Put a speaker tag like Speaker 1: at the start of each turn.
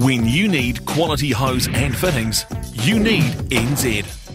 Speaker 1: When you need quality hose and fittings, you need NZ.